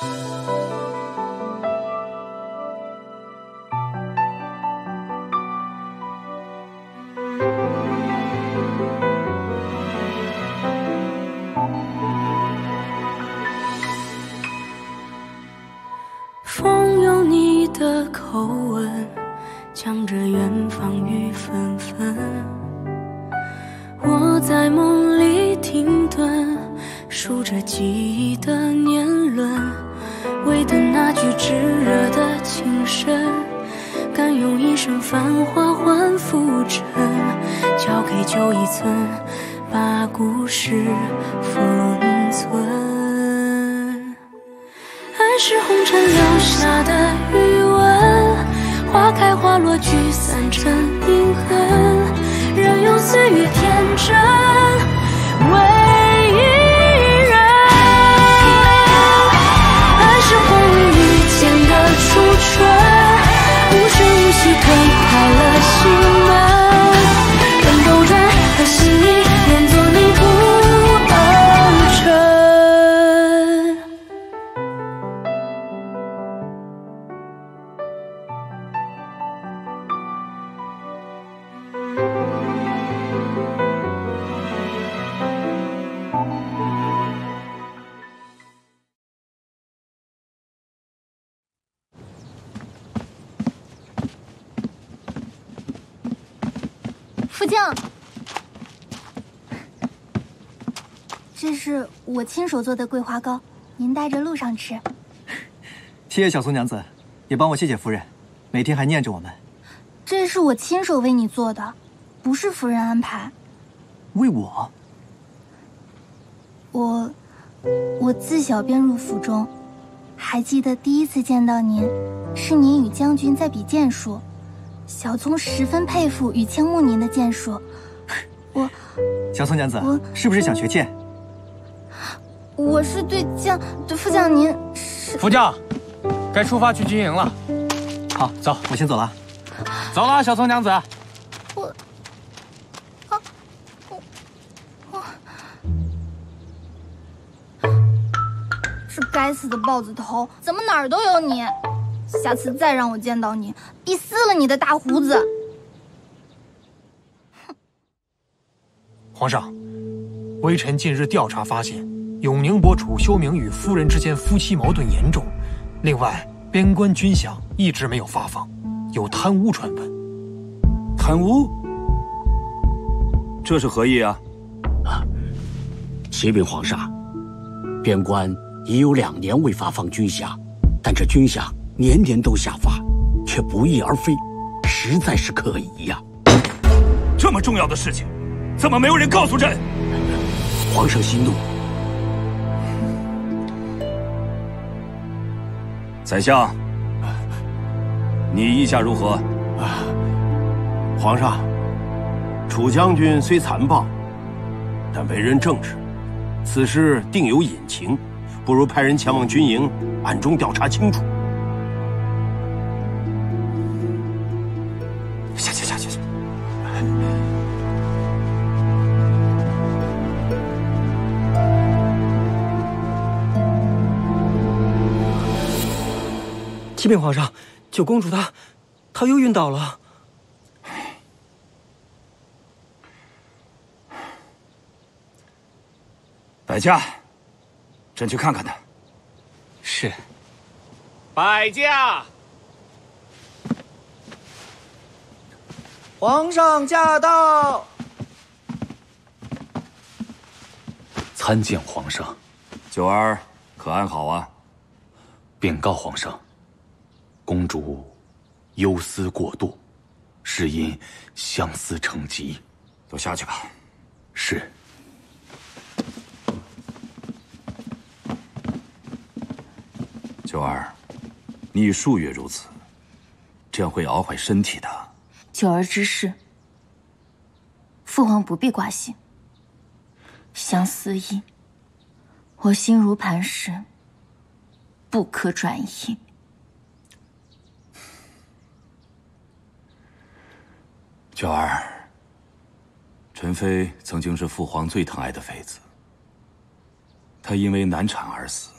风副将，这是我亲手做的桂花糕，您带着路上吃。谢谢小苏娘子，也帮我谢谢夫人，每天还念着我们。这是我亲手为你做的，不是夫人安排。为我？我，我自小便入府中，还记得第一次见到您，是您与将军在比剑术，小葱十分佩服与青木您的剑术。我，小聪娘子我是不是想学剑？我是对将对副将您是副将，该出发去军营了。好，走，我先走了。走了，小聪娘子。我。啊，我是该死的豹子头，怎么哪儿都有你？下次再让我见到你，必撕了你的大胡子！哼皇上，微臣近日调查发现，永宁伯楚修明与夫人之间夫妻矛盾严重。另外，边关军饷一直没有发放，有贪污传闻。贪污？这是何意啊啊？启禀皇上，边关已有两年未发放军饷，但这军饷年年都下发，却不翼而飞，实在是可疑呀、这么重要的事情，怎么没有人告诉朕？皇上息怒，宰相，你意下如何？皇上，楚将军虽残暴，但为人正直，此事定有隐情，不如派人前往军营，暗中调查清楚。启禀皇上，九公主她，她又晕倒了。百驾，朕去看看她。是。百驾，皇上驾到！参见皇上。九儿可安好啊？禀告皇上，公主忧思过度，是因相思成疾。都下去吧。是。九儿，你数月如此，这样会熬坏身体的。九儿之事，父皇不必挂心。相思意，我心如磐石，不可转移。九儿，陈妃曾经是父皇最疼爱的妃子，她因为难产而死，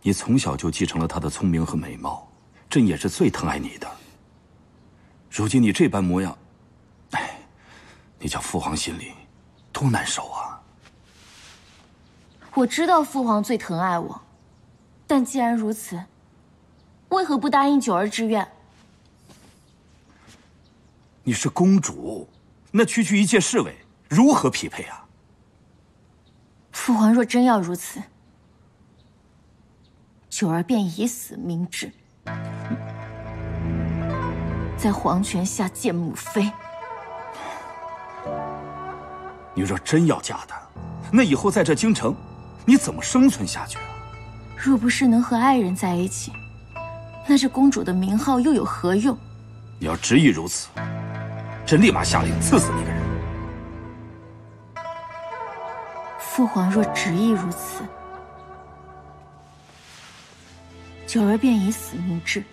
你从小就继承了她的聪明和美貌，朕也是最疼爱你的。如今你这般模样，哎，你叫父皇心里多难受啊！我知道父皇最疼爱我，但既然如此，为何不答应九儿之愿？你是公主，那区区一介侍卫如何匹配啊？父皇若真要如此，九儿便以死明志，在皇权下见母妃。你若真要嫁他，那以后在这京城，你怎么生存下去啊？若不是能和爱人在一起，那这公主的名号又有何用？你要执意如此，朕立马下令赐死那个人。父皇若执意如此，九儿便以死明志。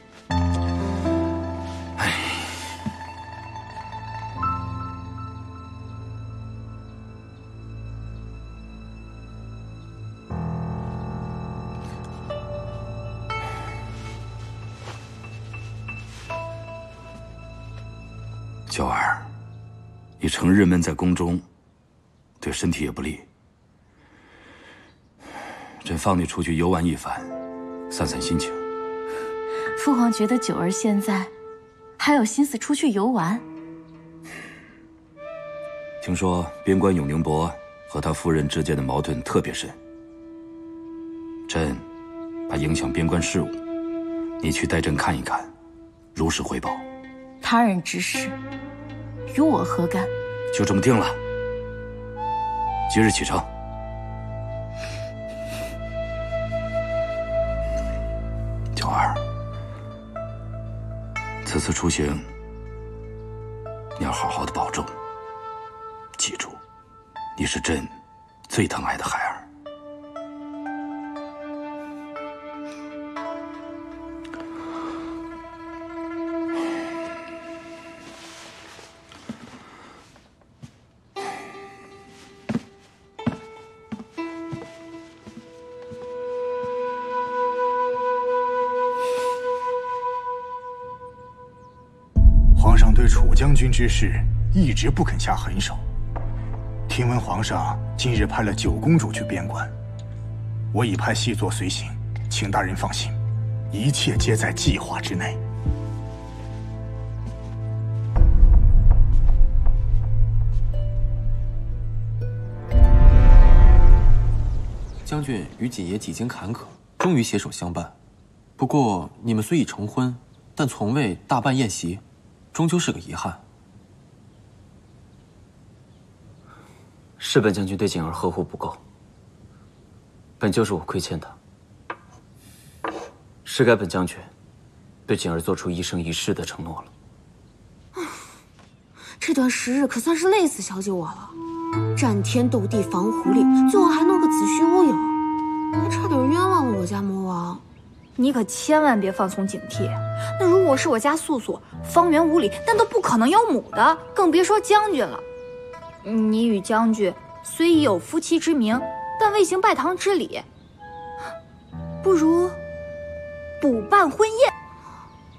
成日闷在宫中，对身体也不利。朕放你出去游玩一番，散散心情。父皇觉得九儿现在还有心思出去游玩？听说边关永宁伯和他夫人之间的矛盾特别深，朕怕影响边关事务，你去代朕看一看，如实汇报。他人之事，与我何干？就这么定了，即日启程。九儿，此次出行，你要好好的保重。记住，你是朕最疼爱的孩儿。之事一直不肯下狠手。听闻皇上今日派了九公主去边关，我已派细作随行，请大人放心，一切皆在计划之内。将军与锦爷几经坎坷，终于携手相伴。不过你们虽已成婚，但从未大办宴席，终究是个遗憾。是本将军对锦儿呵护不够，本就是我亏欠他，是该本将军对锦儿做出一生一世的承诺了。这段时日可算是累死小姐我了，战天斗地防狐狸，最后还弄个子虚乌有，还差点冤枉了我家魔王。你可千万别放松警惕。那如果是我家素素，方圆五里但都不可能有母的，更别说将军了。你与将军虽已有夫妻之名，但未行拜堂之礼，不如补办婚宴。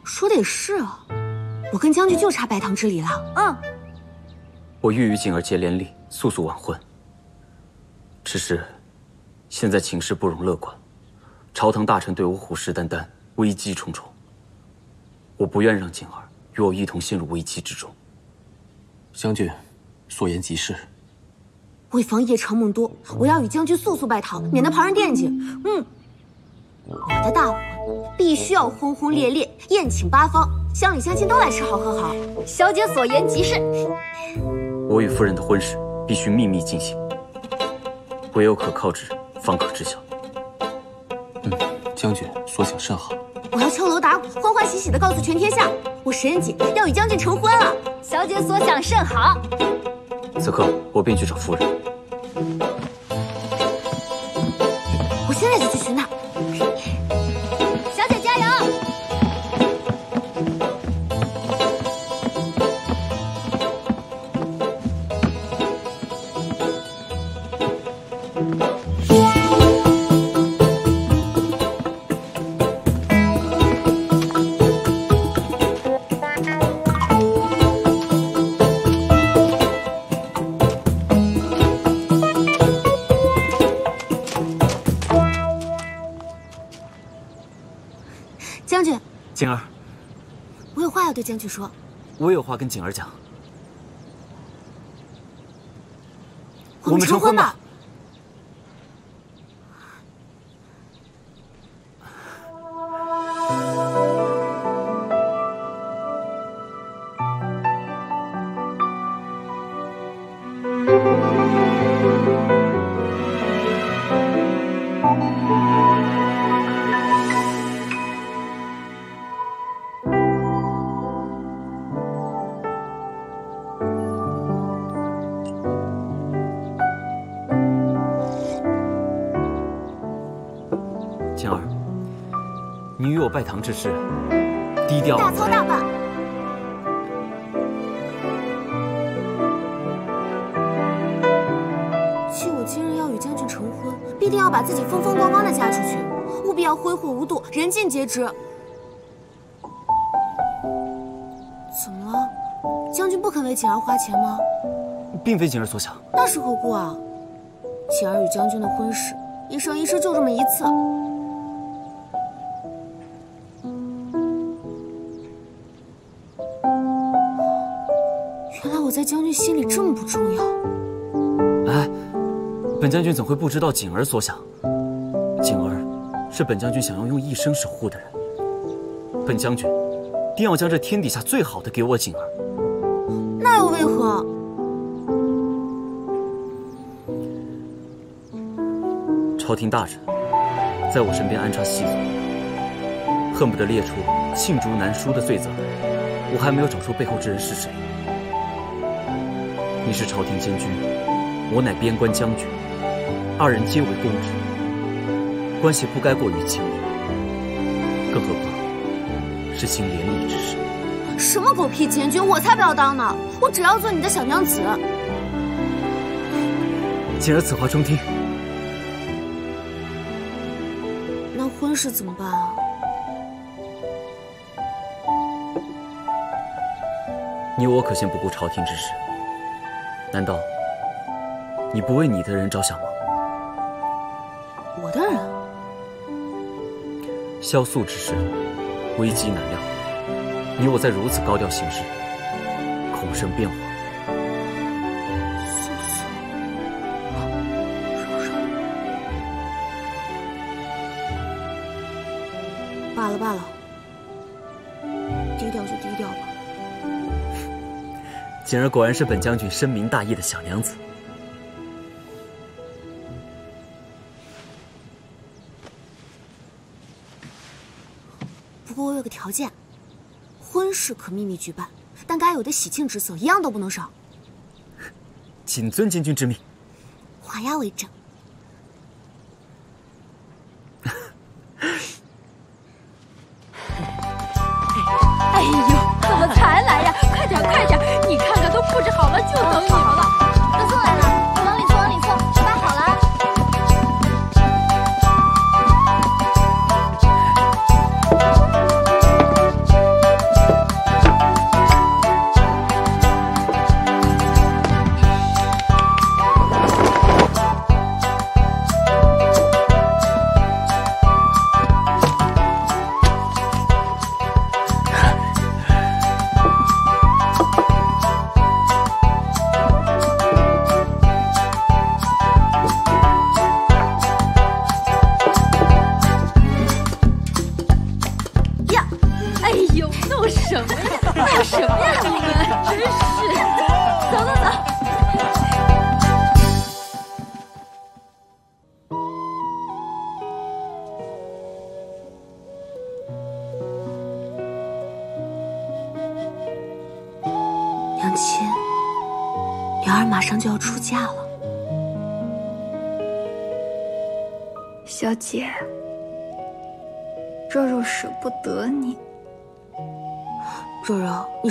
说的也是啊，我跟将军就差拜堂之礼了。嗯，我欲与锦儿结连理，速速完婚。只是，现在情势不容乐观，朝堂大臣对我虎视眈眈，危机重重。我不愿让锦儿与我一同陷入危机之中。将军。所言极是。为防夜长梦多，我要与将军速速拜堂，免得旁人惦记。嗯，我的大婚必须要轰轰烈烈，宴请八方，乡里乡亲都来吃好喝好。小姐所言极是。我与夫人的婚事必须秘密进行，唯有可靠之人方可知晓。嗯，将军所想甚好。我要敲锣打鼓，欢欢喜喜的告诉全天下，我沈锦要与将军成婚了。小姐所想甚好。此刻我便去找夫人。去说。我有话跟锦儿讲。晴儿，你与我拜堂之事，低调。大操大办。既我今日要与将军成婚，必定要把自己风风光光的嫁出去，务必要挥霍无度，人尽皆知。怎么了？将军不肯为锦儿花钱吗？并非锦儿所想。那是何故啊？锦儿与将军的婚事，一生一世就这么一次。将军怎会不知道景儿所想？景儿是本将军想要用一生守护的人。本将军定要将这天底下最好的给我景儿。那又为何？朝廷大臣在我身边安插细作，恨不得列出罄竹难书的罪责，我还没有找出背后之人是谁。你是朝廷监军，我乃边关将军，二人皆为公职，关系不该过于亲密，更何况是行连理之事。什么狗屁监军，我才不要当呢！我只要做你的小娘子。锦儿此话中听。那婚事怎么办啊？你我可先不顾朝廷之事，难道你不为你的人着想吗？萧素之事，危机难料。你我再如此高调行事，恐生变化。素素，柔柔，罢了罢了，低调就低调吧。景儿果然是本将军深明大义的小娘子。婚事可秘密举办，但该有的喜庆之色一样都不能少。谨遵监军之命。画押为证。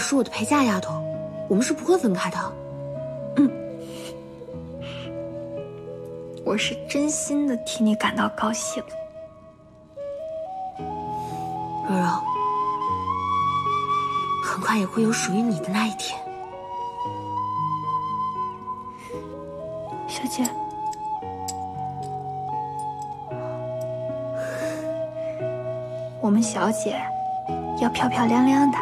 是我的陪嫁丫头，我们是不会分开的。嗯，我是真心的替你感到高兴，柔柔。很快也会有属于你的那一天，小姐。我们小姐要漂漂亮亮的。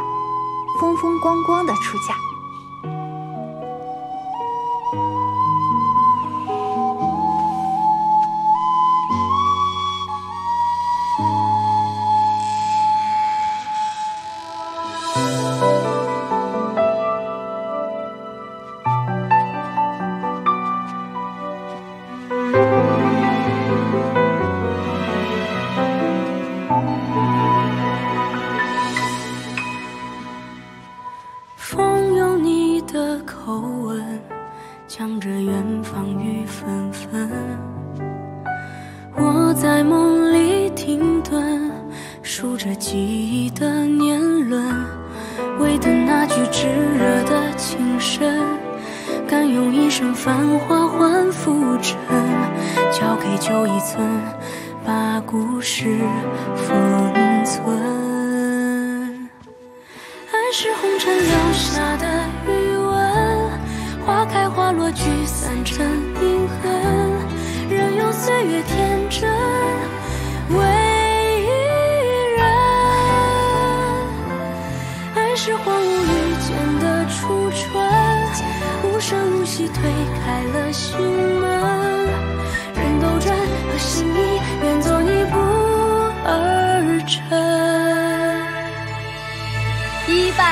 风风光光的出嫁。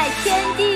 在天地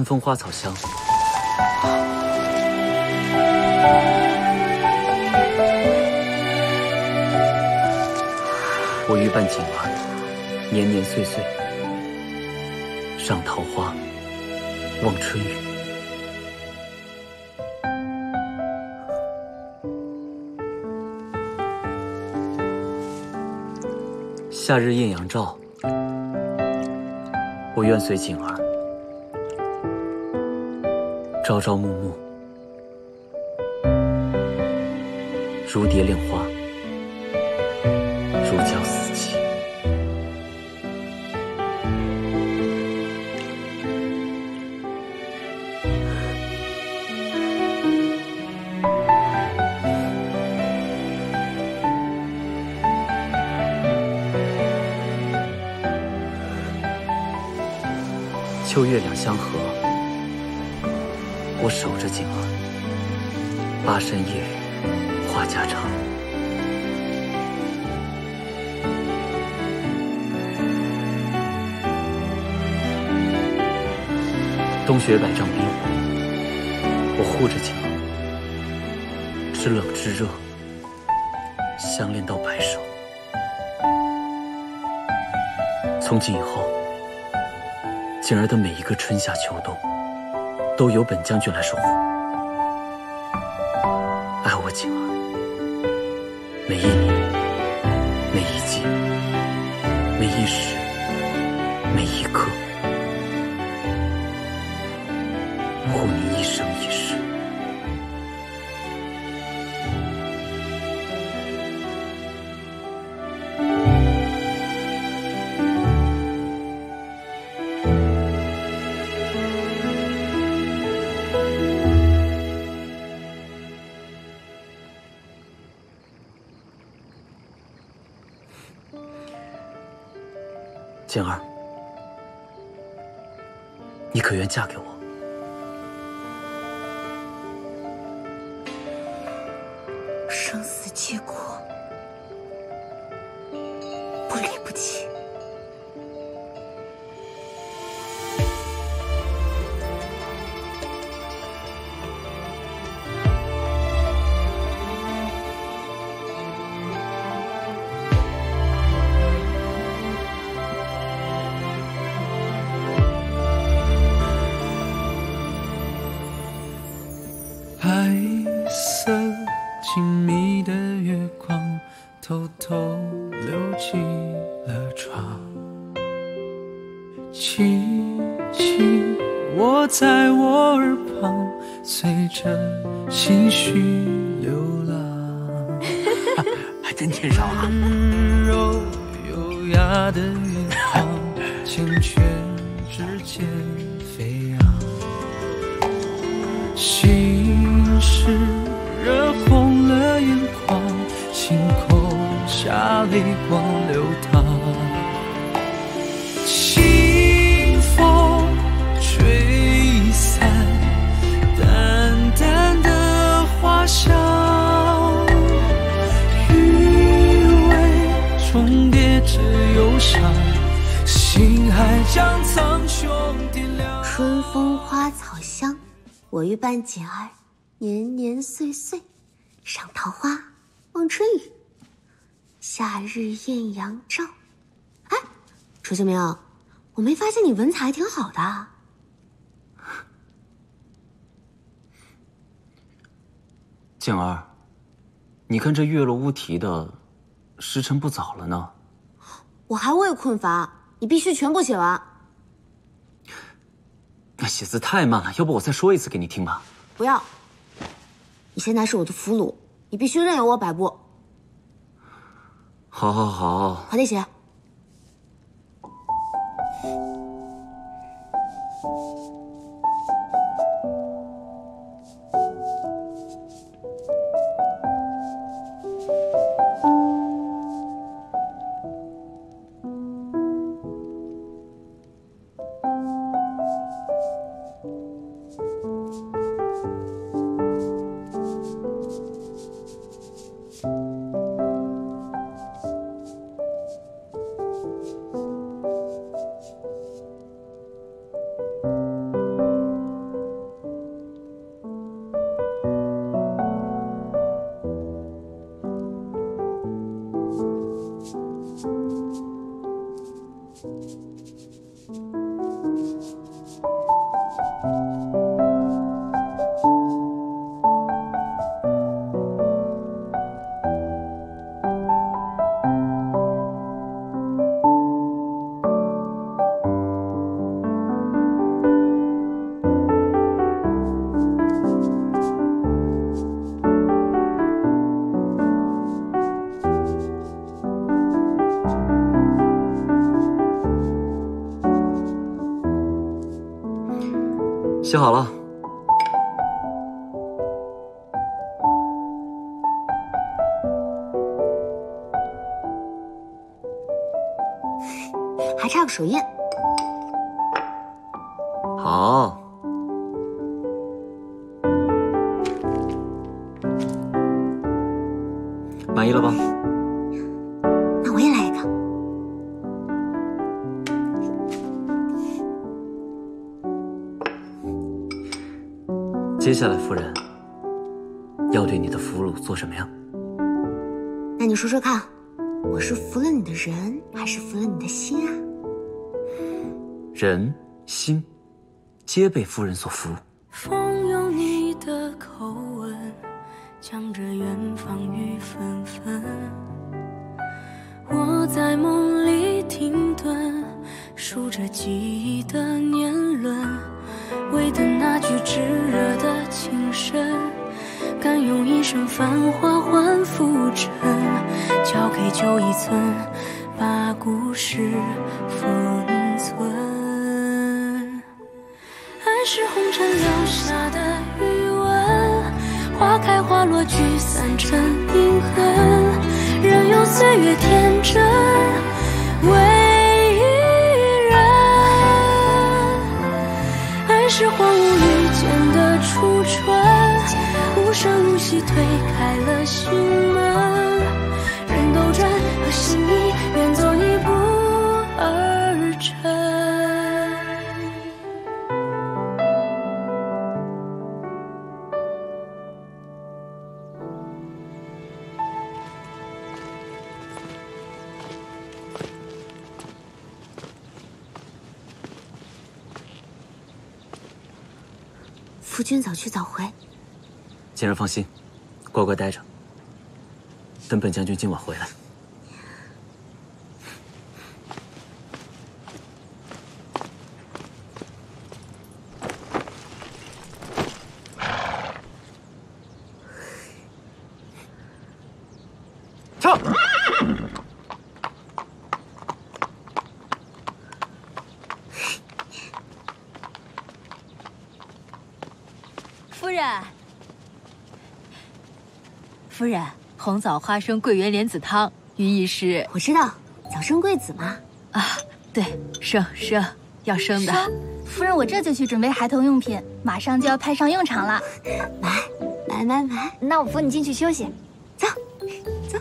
春风花草香。我欲伴锦儿年年岁岁赏桃花望春雨。夏日艳阳照我愿随景儿。朝朝暮暮。如蝶恋花如胶似漆。秋月两相和巴山夜雨花家常，冬雪百丈冰，我护着景，知冷知热，相恋到白首。从今以后，景儿的每一个春夏秋冬，都由本将军来守护。爱我景儿，每一年、景儿，你可愿嫁给我？轻轻握在我耳旁，随着心绪流浪。还真天少啊！温柔优雅的月光，缱绻指尖飞扬。心事惹红了眼眶，星空下泪光风花草香，我欲伴锦儿年年岁岁，赏桃花，望春雨，夏日艳阳照。哎，楚清明，我没发现你文采还挺好的。静儿，你看这月落乌啼的，时辰不早了呢。我还未困乏，你必须全部写完。那写字太慢了，要不我再说一次给你听吧？不要，你现在是我的俘虏，你必须任由我摆布。好，好，好。快点写。写好了。还差个手印。下来，夫人，要对你的俘虏做什么呀？那你说说看，我是服了你的人，还是服了你的心啊？人心，皆被夫人所俘。花落聚散成冰痕，任由岁月天真为一人。爱是荒芜遇见的初春，无声无息推君早去早回。锦儿放心，乖乖待着，等本将军今晚回来。撤！夫人，夫人，红枣花生桂圆莲子汤，寓意是我知道，早生贵子嘛。啊，对，生生要生的。夫人，我这就去准备孩童用品，马上就要派上用场了。买买买！那我扶你进去休息。走，走。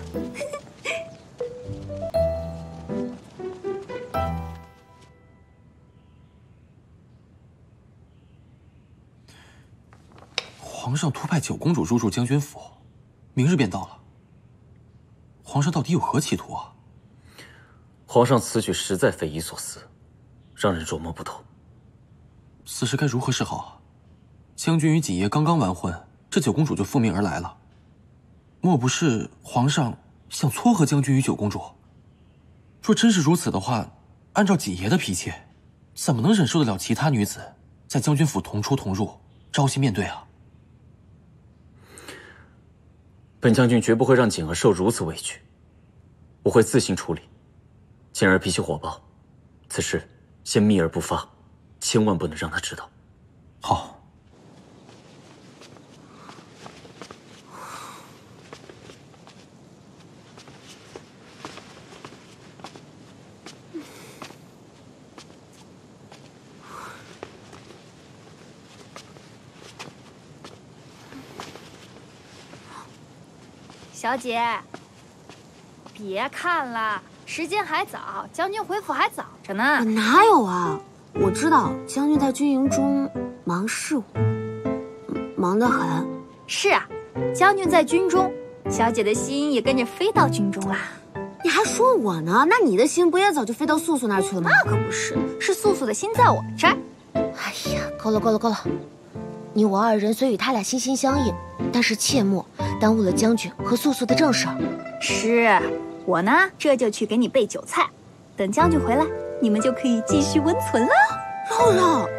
皇上突派九公主入住将军府，明日便到了。皇上到底有何企图啊？皇上此举实在匪夷所思，让人琢磨不透。此事该如何是好啊？将军与锦爷刚刚完婚，这九公主就奉命而来了。莫不是皇上想撮合将军与九公主？若真是如此的话，按照锦爷的脾气，怎么能忍受得了其他女子在将军府同出同入，朝夕面对啊？本将军绝不会让锦儿受如此委屈，我会自行处理。锦儿脾气火爆，此事先秘而不发，千万不能让她知道。好。小姐，别看了，时间还早，将军回府还早着呢。哪有啊？我知道将军在军营中忙事务，忙得很。是啊，将军在军中，小姐的心也跟着飞到军中啦。你还说我呢？那你的心不也早就飞到素素那儿去了吗？那可不是，是素素的心在我这儿。哎呀，够了够了够了！你我二人虽与他俩心心相印，但是切莫耽误了将军和素素的正事儿。是我呢，这就去给你备酒菜，等将军回来，你们就可以继续温存了。肉肉，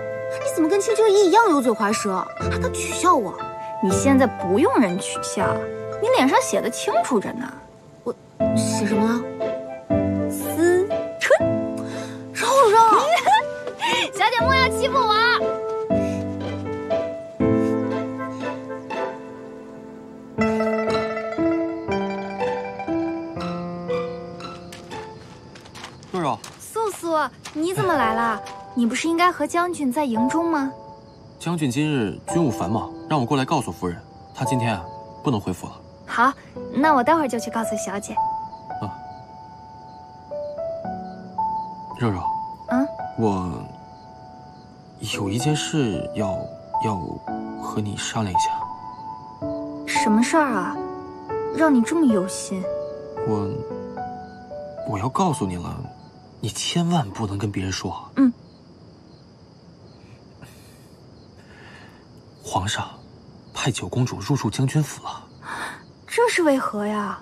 你怎么跟青秋姨一样油嘴滑舌，还敢取笑我？你现在不用人取笑，你脸上写的清楚着呢。我写什么素素，你怎么来了？你不是应该和将军在营中吗？将军今日军务繁忙，让我过来告诉夫人，他今天啊不能回府了。好，那我待会儿就去告诉小姐。啊肉肉，嗯，我有一件事要要和你商量一下。什么事儿啊？让你这么忧心？我我要告诉你了，你千万不能跟别人说。嗯。皇上派九公主入住将军府了。这是为何呀？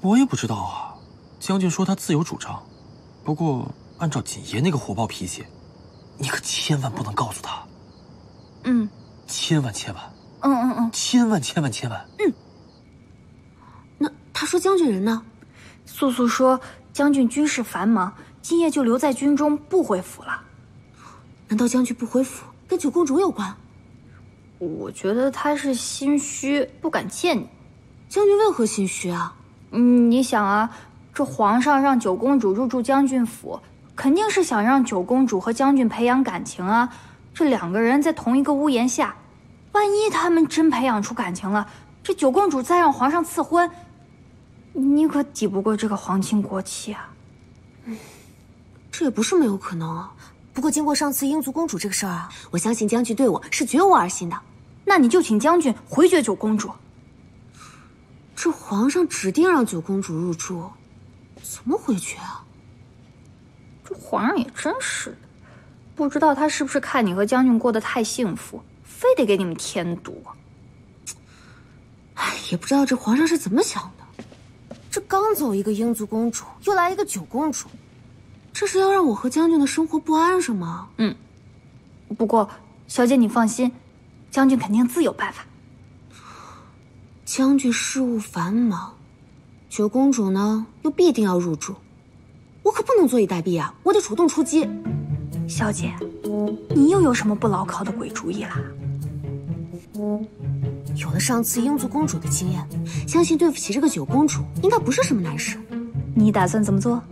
我也不知道啊。将军说他自有主张，不过按照锦爷那个火爆脾气，你可千万不能告诉他。嗯。千万千万。嗯嗯嗯。千万千万千万。嗯。那他说将军人呢？素素说将军军事繁忙，今夜就留在军中不回府了。难道将军不回府跟九公主有关？我觉得他是心虚，不敢见你。将军为何心虚啊？嗯，你想啊，这皇上让九公主入住将军府，肯定是想让九公主和将军培养感情啊。这两个人在同一个屋檐下，万一他们真培养出感情了，这九公主再让皇上赐婚，你可抵不过这个皇亲国戚啊。嗯，这也不是没有可能啊。不过经过上次英族公主这个事儿啊，我相信将军对我是绝无二心的。那你就请将军回绝九公主。这皇上指定让九公主入住，怎么回绝啊？这皇上也真是的，不知道他是不是看你和将军过得太幸福，非得给你们添堵。哎，也不知道这皇上是怎么想的。这刚走一个英族公主，又来一个九公主。这是要让我和将军的生活不安是吗？嗯，不过小姐你放心，将军肯定自有办法。将军事务繁忙，九公主呢又必定要入住，我可不能坐以待毙啊！我得主动出击。小姐，你又有什么不牢靠的鬼主意啦？有了上次英族公主的经验，相信对付起这个九公主应该不是什么难事。你打算怎么做？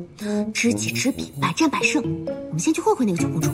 知己知彼，百战百胜。我们先去会会那个九公主。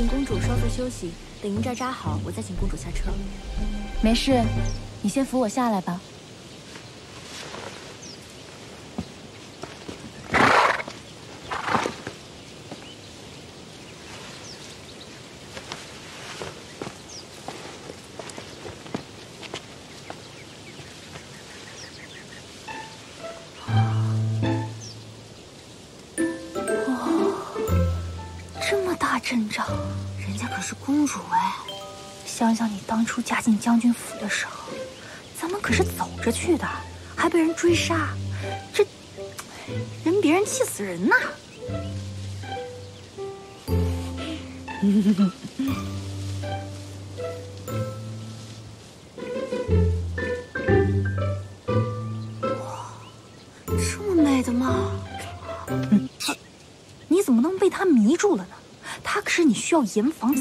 请公主稍作休息等营寨扎好，我再请公主下车。没事，你先扶我下来吧。初嫁进将军府的时候，咱们可是走着去的，还被人追杀，这人比人气死人呐！哇，这么美的吗？你怎么能被他迷住了呢？他可是你需要严防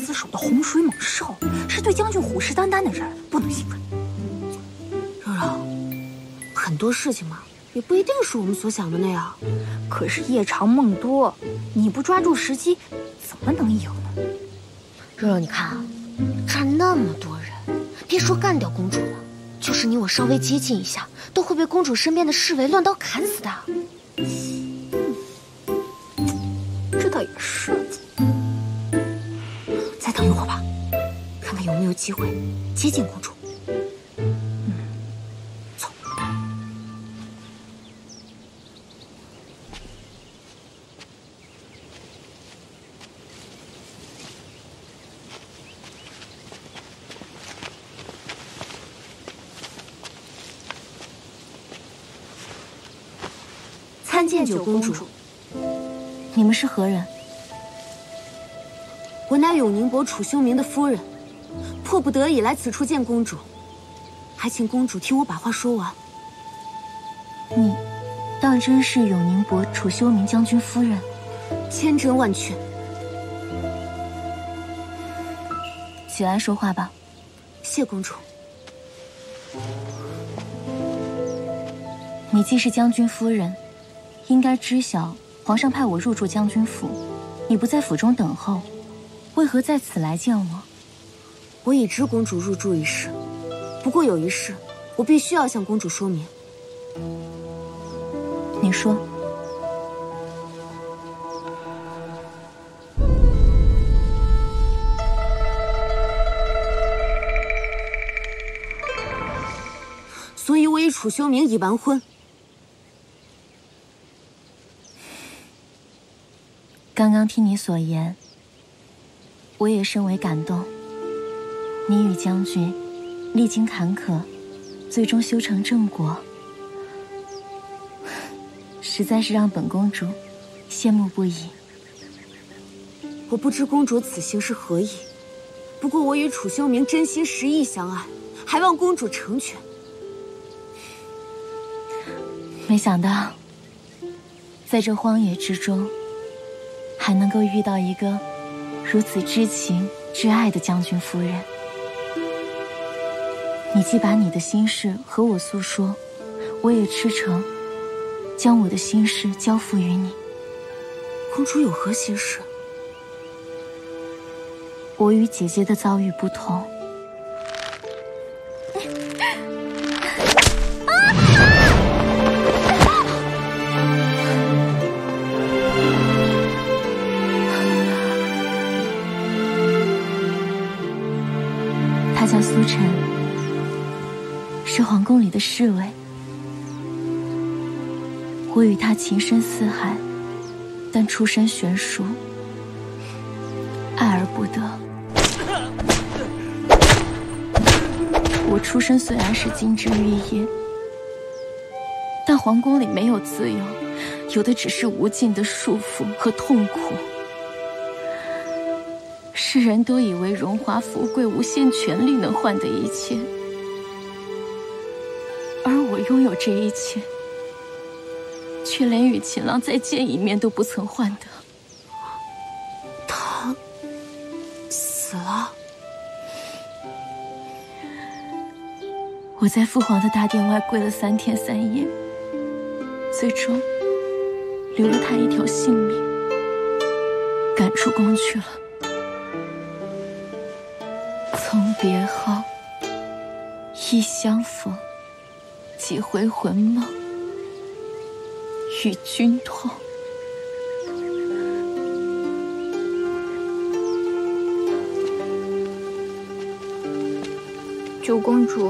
事情嘛，也不一定是我们所想的那样。可是夜长梦多，你不抓住时机，怎么能赢呢？肉肉，你看啊，这儿那么多人，别说干掉公主了，就是你我稍微接近一下，都会被公主身边的侍卫乱刀砍死的。这倒也是。再等一会儿吧，看看有没有机会接近公主。是何人？我乃永宁伯楚修明的夫人，迫不得已来此处见公主，还请公主听我把话说完。你，当真是永宁伯楚修明将军夫人？千真万确。起来说话吧。谢公主。你既是将军夫人，应该知晓皇上派我入住将军府，你不在府中等候，为何在此来见我？我已知公主入住一事，不过有一事，我必须要向公主说明。你说。所以我与楚修明已完婚。刚刚听你所言，我也深为感动。你与将军历经坎坷，最终修成正果，实在是让本公主羡慕不已。我不知公主此行是何意，不过我与楚修明真心实意相爱，还望公主成全。没想到，在这荒野之中，还能够遇到一个如此知情挚爱的将军夫人。你既把你的心事和我诉说，我也赤诚将我的心事交付于你。公主有何心事？我与姐姐的遭遇不同。是皇宫里的侍卫。我与他情深似海，但出身悬殊，爱而不得。我出身虽然是金枝玉叶，但皇宫里没有自由，有的只是无尽的束缚和痛苦。世人都以为荣华富贵、无限权力能换得一切，拥有这一切，却连与秦郎再见一面都不曾换得。他死了。我在父皇的大殿外跪了三天三夜，最终留了他一条性命，赶出宫去了。从别后，忆相逢，几回魂梦，与君同。九公主，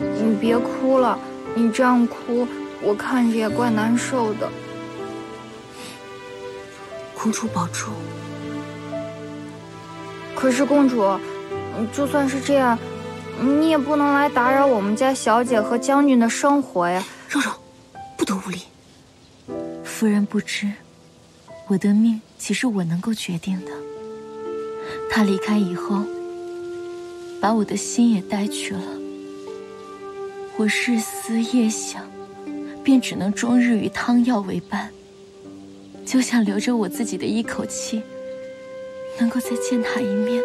你别哭了，你这样哭，我看着也怪难受的。公主保重。可是公主，就算是这样，你也不能来打扰我们家小姐和将军的生活呀。柔柔，不得无礼。夫人不知，我的命岂是我能够决定的？他离开以后。把我的心也带去了，我日思夜想，便只能终日与汤药为伴，就想留着我自己的一口气，能够再见他一面。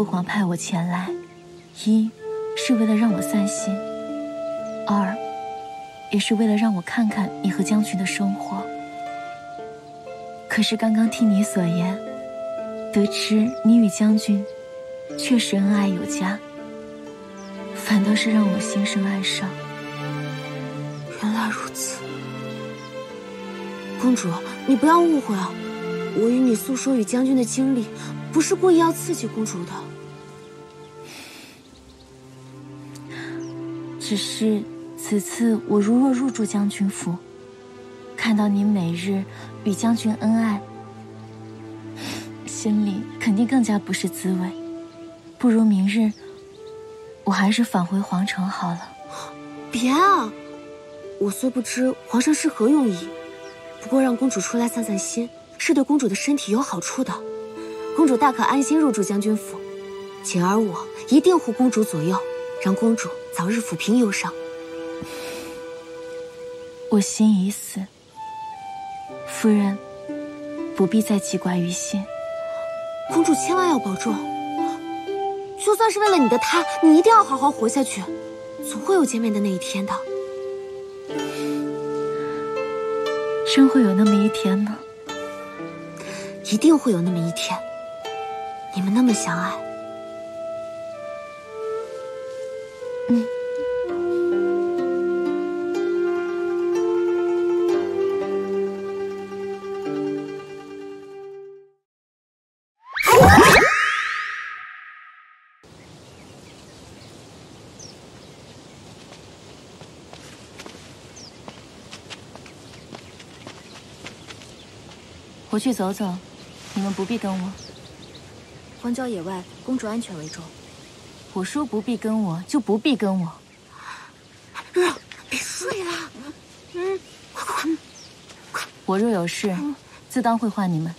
父皇派我前来，一是为了让我散心，二也是为了让我看看你和将军的生活。可是刚刚听你所言，得知你与将军确实恩爱有加，反倒是让我心生哀伤。原来如此，公主，你不要误会啊！我与你诉说与将军的经历，不是故意要刺激公主的，只是此次我如若入住将军府，看到你每日。与将军恩爱，心里肯定更加不是滋味。不如明日，我还是返回皇城好了。别啊！我虽不知皇上是何用意，不过让公主出来散散心，是对公主的身体有好处的。公主大可安心入住将军府，锦儿我一定护公主左右，让公主早日抚平忧伤。我心已死。夫人，不必再记挂于心。公主千万要保重。就算是为了你的他，你一定要好好活下去，总会有见面的那一天的。真会有那么一天吗？一定会有那么一天，你们那么相爱。嗯。我去走走，你们不必等我。荒郊野外，公主安全为重。我说不必跟我，就不必跟我。别睡了。嗯，快快快！我若有事，自当会唤你们。